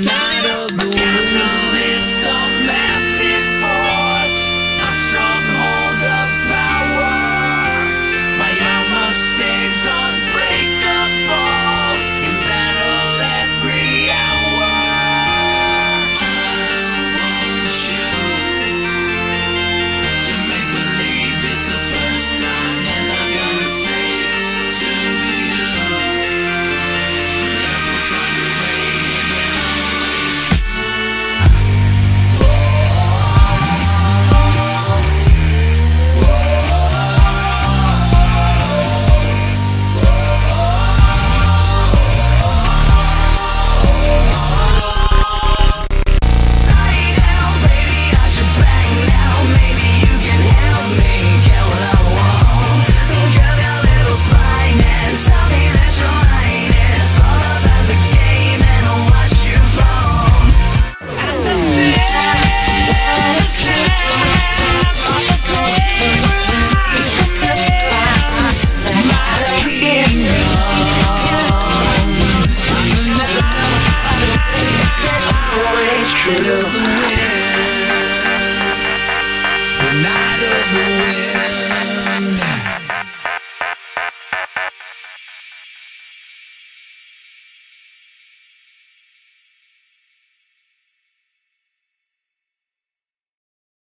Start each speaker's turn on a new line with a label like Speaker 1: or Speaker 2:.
Speaker 1: downtown. feel